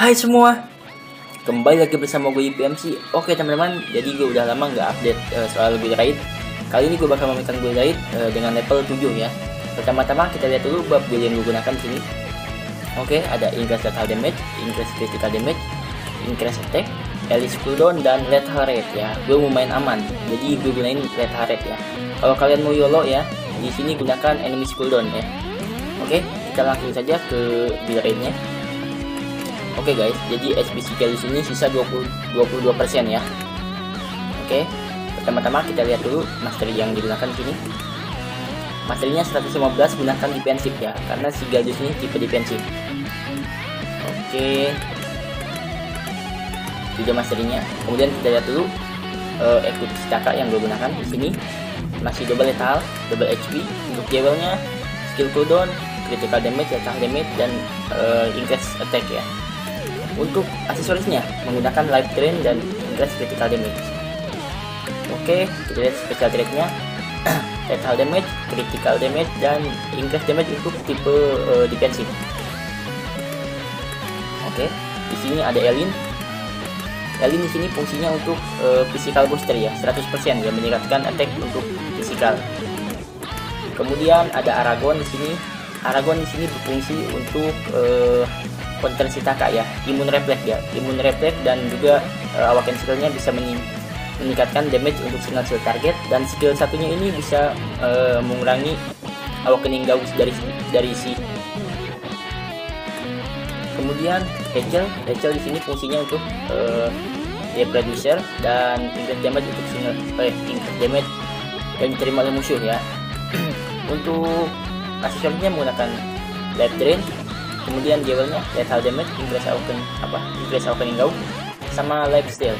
Hai semua, kembali lagi bersama gue IPMC. Oke teman-teman, jadi gue udah lama nggak update uh, soal build rate. Kali ini gue bakal memainkan build rate uh, dengan level 7 ya. Pertama-tama kita lihat dulu bab build yang gue gunakan di sini. Oke, ada increase total damage, increase critical damage, increase attack, elite cooldown dan red rate ya. Gue mau main aman, jadi gue gunain red rate ya. Kalau kalian mau YOLO ya, di sini gunakan enemy cooldown ya. Oke, kita langsung saja ke build rate-nya. Oke guys, jadi SPC di sini sisa 20 22% ya. Oke. Pertama-tama kita lihat dulu mastery yang digunakan di sini. Masterynya 115 gunakan defensif ya, karena si Galdus ini tipe defensif. Oke. Juga masterynya. Kemudian kita lihat dulu uh, eksekusi Taka yang gue gunakan di sini masih double lethal, double HP untuk jewelnya, skill cooldown, critical damage, attack damage dan uh, increase attack ya untuk aksesorisnya menggunakan life drain dan increase critical damage. Oke kita lihat special trait-nya lethal damage, critical damage dan increase damage untuk tipe uh, defensif oke di sini ada Elin. Elin di sini fungsinya untuk uh, physical booster ya 100% yang meningkatkan attack untuk physical. Kemudian ada Aragon di sini. Aragon di sini berfungsi untuk uh, potensi taka ya imun refleks ya imun refleks dan juga uh, awaken skillnya bisa meningkatkan damage untuk single skill target dan skill satunya ini bisa uh, mengurangi awakening gauss dari dari si. Kemudian Rachel Rachel di sini fungsinya untuk uh, dia producer dan increase damage untuk single eh, increase damage yang diterima oleh musuh ya. Untuk aksesorisnya menggunakan life drain kemudian jewelnya lethal damage increase awaken apa? Increase awakening gaun sama lifesteal.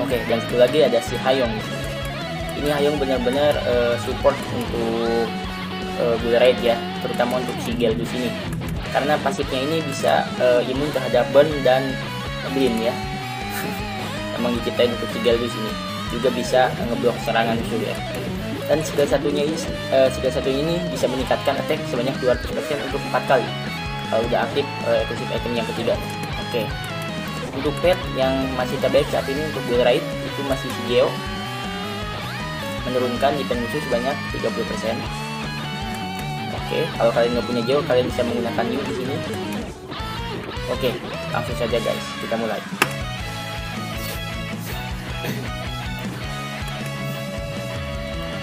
Oke dan satu lagi ada si Hayong. Ini Hayong benar-benar uh, support untuk uh, build rate ya terutama untuk si Geldus ini karena pasifnya ini bisa uh, imun terhadap burn dan blind ya. Emang diciptain untuk si Geldus ini juga bisa ngeblok serangan musuh ya dan skill satunya ini uh, skill satunya ini bisa meningkatkan attack sebanyak 200% untuk 4 kali. Kalau udah aktif uh, item yang ketiga. Oke. Okay. untuk pet yang masih terbaik saat ini untuk build raid itu masih si Geo. Menurunkan defense musuh sebanyak 30% oke. Okay. kalau kalian nggak punya Geo kalian bisa menggunakan Yu di sini. Oke. Okay. langsung saja guys. Kita mulai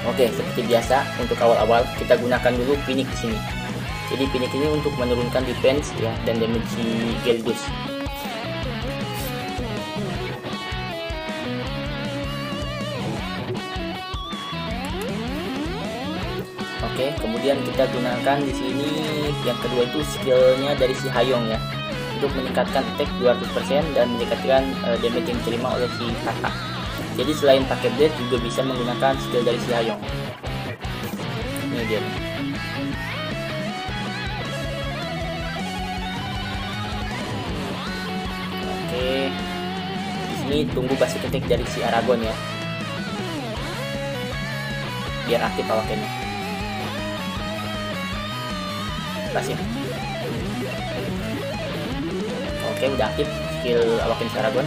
Oke, seperti biasa untuk awal-awal kita gunakan dulu pinik di sini. Jadi pinik ini untuk menurunkan defense ya dan damage Geldus. Oke, kemudian kita gunakan di sini yang kedua itu skillnya dari si Hayong ya untuk meningkatkan attack 200% dan meningkatkan uh, damage yang diterima oleh si kakak. Jadi selain pakai blade juga bisa menggunakan skill dari si Hayong. Ini dia. Oke. Di sini tunggu basic attack dari si Aragon ya. Biar aktif awakennya. Basic. Oke, udah aktif skill awaken si Aragon.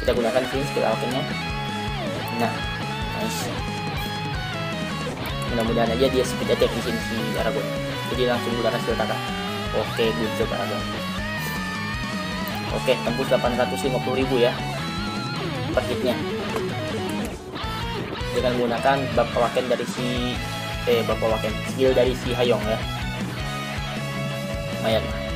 Kita gunakan skill awakennya nah nice. Mudah-mudahan aja dia speed attack di sini si Aragon jadi langsung gunakan skill kakak. Oke good job Aragon oke tembus 850.000 ya. Per hitnya. Dengan menggunakan bab waken dari si eh bab waken. Skill dari si Hayong ya. Lumayan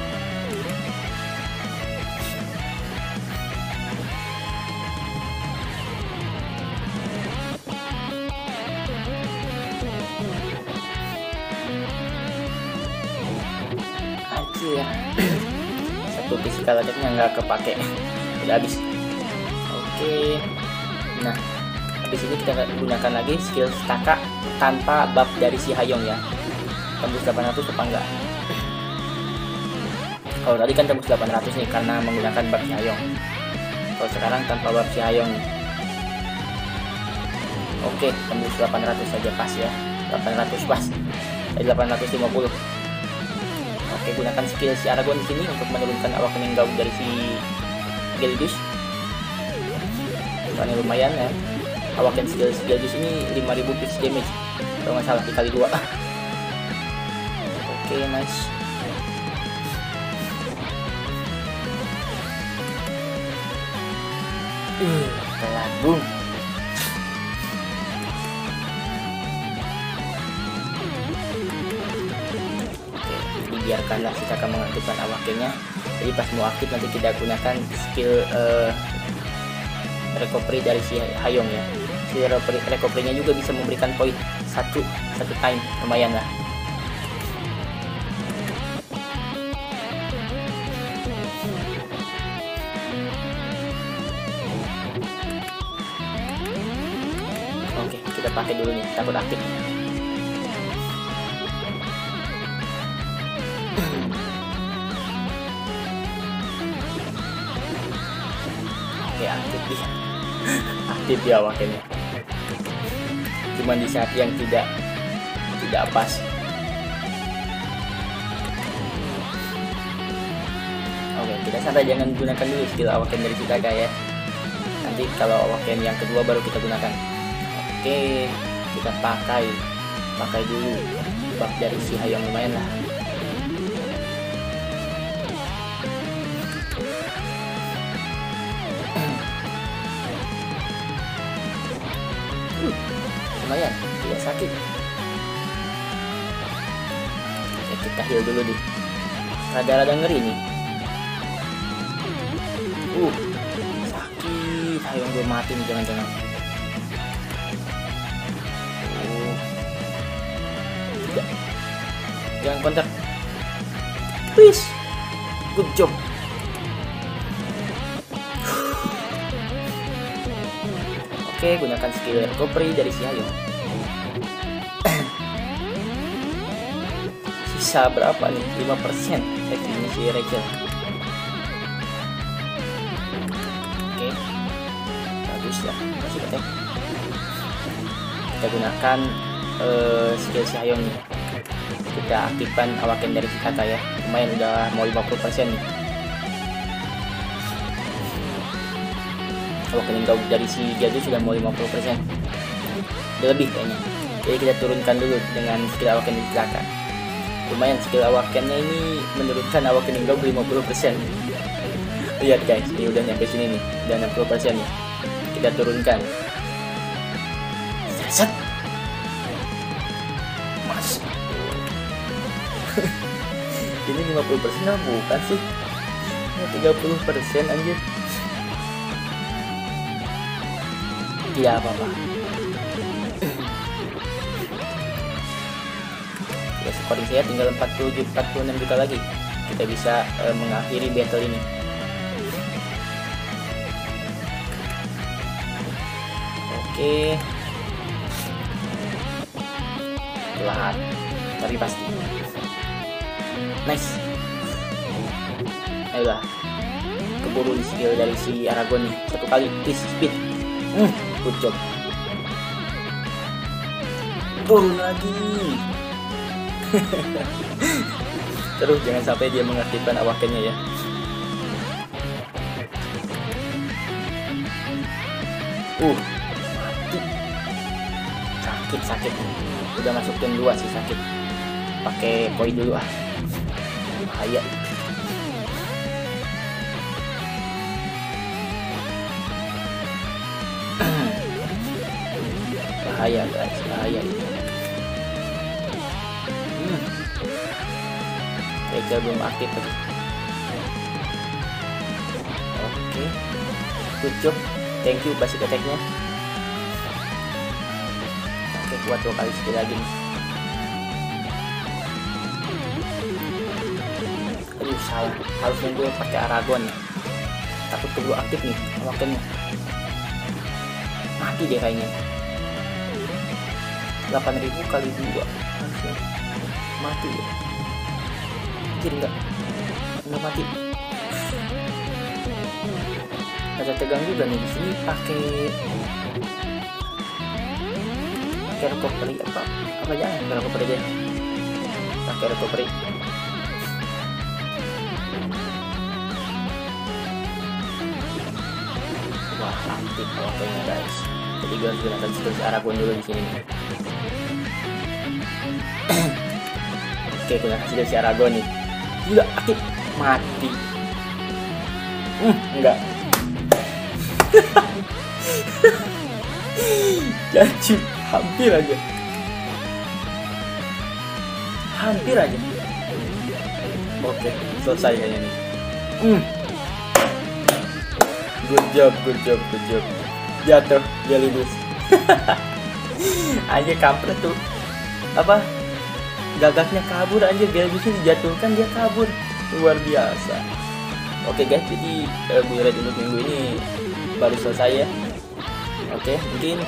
physical attacknya nggak kepake. Udah habis. Oke. Nah habis ini kita gunakan lagi skill staka tanpa buff dari si Hayong ya. Tembus 800 apa enggak? Kalau tadi kan tembus 800 nih karena menggunakan buff si Hayong. Kalau sekarang tanpa buff si Hayong. Oke tembus 800 saja pas ya. 800 pas. Dari 850 Oke, gunakan skill si Aragon di sini untuk menurunkan awakening gaun dari si Gelidus. Soalnya lumayan ya. Awaken skill si Gelidus ini 5000 fixed damage. Kalau nggak salah dikali dua. Oke, nice. Uh, telat boom. Biarkanlah si kakak mengaktifkan awaknya. Jadi pas mau aktif nanti kita gunakan skill uh, recovery dari si Hayong ya. Skill recovery nya juga bisa memberikan poin satu satu time lumayan lah. Oke kita pakai dulu nih takut aktif Oke aktif aktif ya wakilnya cuman di saat yang tidak tidak pas. Oke kita santai jangan gunakan dulu skill awaken dari kita ya. Nanti kalau awaken yang kedua baru kita gunakan. Oke kita pakai. Pakai dulu. Bak dari si Hayong lumayan lah lumayan tidak sakit. Oke, kita heal dulu deh rada-rada ngeri nih. Uh sakit. Ayo gue mati nih jangan-jangan. Uh jangan counter please. Good job Oke, gunakan skill recovery dari si Ayo. Sisa berapa nih? 5% ini si Rachel. Oke. Bagus ya. Masih ketek. Kita gunakan uh, skill si Hayong nih. Kita aktifkan awaken dari si kata ya. Lumayan udah mau 50% nih. Awakening gaun dari si Jadu sudah mau 50% udah lebih kayaknya. Jadi kita turunkan dulu dengan skill awakening celaka lumayan skill awakennya ini menurunkan awakening gaun 50% lihat guys ini udah nyampe sini nih udah 60% nih. Kita turunkan. Set. Mas. Ini 50% nah bukan sih. 30% anjir tidak apa-apa ya scoring saya tinggal 47 46 juta lagi. Kita bisa uh, mengakhiri battle ini. Oke. Telat. Tapi pasti. Nice. Ayolah. Keburu di skill dari si Aragon nih. Satu kali please speed hmm turun lagi. Terus jangan sampai dia mengaktifkan awakennya ya. Uh sakit. Sakit udah masuk tim 2 sih sakit. Pakai koi dulu ah. Bahaya bahaya guys. Bahaya. Ini hmm. Belum aktif. Oke. Good job. Thank you basic attacknya. Oke kuat dua kali sekali lagi nih. Aduh salah. Harusnya gue pakai Aragon. Takut keburu aktif nih awakennya mati dia kayaknya 8000 kali 2 mati ya? Jadi enggak enggak mati. Ada tegang juga nih di sini pake pake recovery apa? Apa ya enggak recovery aja. Pake recovery. Wah nanti kalau kayaknya guys. Jadi gue harus gunakan skill arah pun dulu di sini nih oke gunakan skill Aragon nih. Gila aktif mati. Hmm, enggak. Janji hampir aja. Hampir aja. Oke selesai kayaknya nih. Hmm. good job good job good job. Jatuh jellyfish aja kampret tuh. Apa gagaknya kabur aja jellyfishnya dijatuhkan dia kabur luar biasa oke guys jadi uh, Bu untuk minggu ini baru selesai ya oke mungkin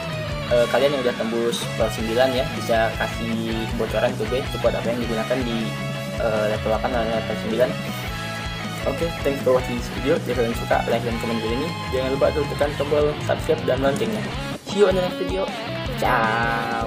uh, kalian yang udah tembus level 9 ya bisa kasih bocoran tuh guys support apa yang digunakan di uh, level 8 dan level 9 Oke, okay, thanks for watching this video. Jika kalian suka, like dan komen video ini. Jangan lupa untuk tekan tombol subscribe dan loncengnya. See you on the next video. Ciao.